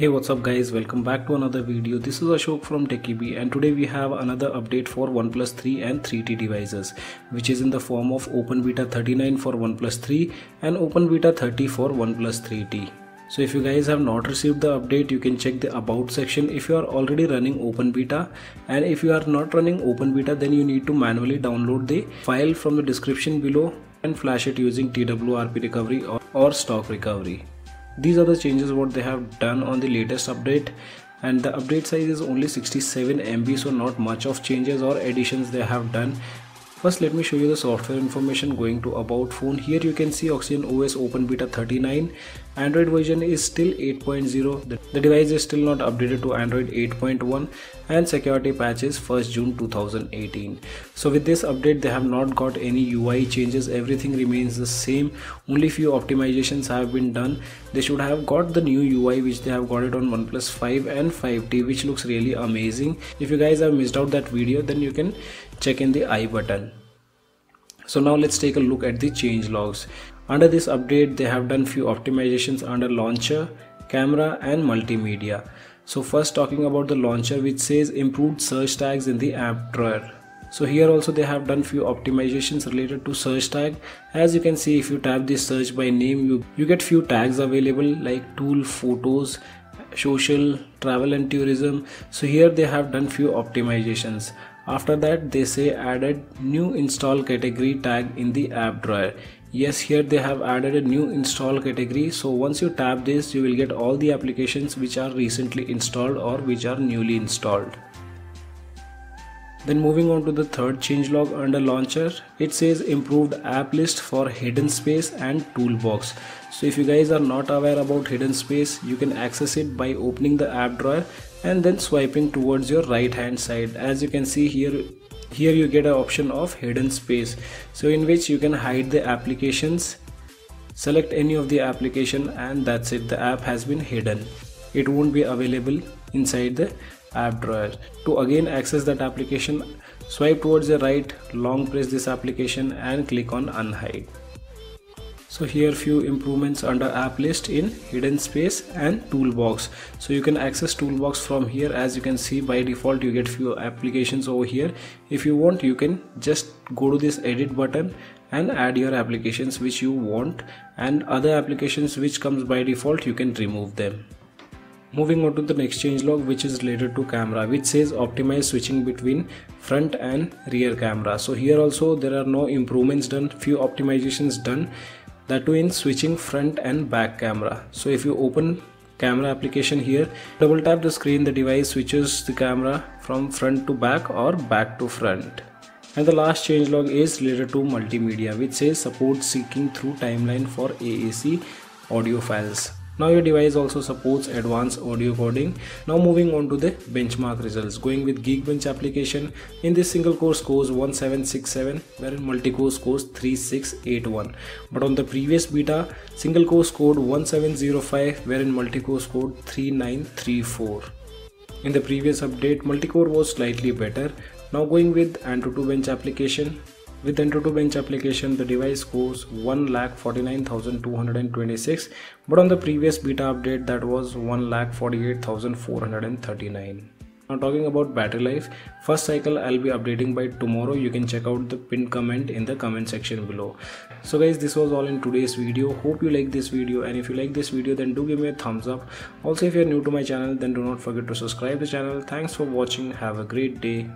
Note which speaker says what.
Speaker 1: Hey what's up guys? Welcome back to another video. This is Ashok from TechiBee and today we have another update for OnePlus 3 and 3T devices which is in the form of Open Beta 39 for OnePlus 3 and Open Beta 30 for OnePlus 3T. So if you guys have not received the update you can check the about section. If you are already running Open Beta and if you are not running Open Beta then you need to manually download the file from the description below and flash it using TWRP recovery or, or stock recovery these are the changes what they have done on the latest update. And the update size is only 67 MB so not much of changes or additions they have done First let me show you the software information going to about phone. Here you can see Oxygen OS Open Beta 39. Android version is still 8.0. The device is still not updated to Android 8.1 and security patch is 1st June 2018. So with this update they have not got any UI changes. Everything remains the same. Only few optimizations have been done. They should have got the new UI which they have got it on OnePlus 5 and 5T which looks really amazing. If you guys have missed out that video then you can check in the i button. So now let's take a look at the change logs. Under this update they have done few optimizations under launcher camera and multimedia. So first talking about the launcher which says improved search tags in the app drawer. So here also they have done few optimizations related to search tag. As you can see if you tap this search by name you you get few tags available like tool photos social travel and tourism. So here they have done few optimizations after that they say added new install category tag in the app drawer. Yes here they have added a new install category. So once you tap this you will get all the applications which are recently installed or which are newly installed then moving on to the third changelog under launcher, it says improved app list for hidden space and toolbox. So if you guys are not aware about hidden space, you can access it by opening the app drawer and then swiping towards your right hand side. As you can see here, here you get an option of hidden space. So in which you can hide the applications, select any of the application and that's it. The app has been hidden. It won't be available inside the app drawer to again access that application swipe towards the right long press this application and click on unhide. So here few improvements under app list in hidden space and toolbox. So you can access toolbox from here. As you can see by default you get few applications over here. If you want you can just go to this edit button and add your applications which you want. And other applications which comes by default you can remove them Moving on to the next change log which is related to camera which says optimize switching between front and rear camera. So here also there are no improvements done, few optimizations done that too in switching front and back camera. So if you open camera application here, double tap the screen the device switches the camera from front to back or back to front. And the last changelog is related to multimedia which says support seeking through timeline for AAC audio files now your device also supports advanced audio coding. Now moving on to the benchmark results. Going with geekbench application in this single core scores 1767 wherein multi-core scores 3681 but on the previous beta single core scored 1705 wherein multi-core scored 3934 in the previous update multi-core was slightly better. Now going with antutu bench application with Antutu Bench application, the device scores 1,49,226, but on the previous beta update, that was 1,48,439. Now talking about battery life, first cycle I'll be updating by tomorrow. You can check out the pinned comment in the comment section below. So guys, this was all in today's video. Hope you like this video and if you like this video then do give me a thumbs up. Also if you're new to my channel then do not forget to subscribe the channel. Thanks for watching. Have a great day.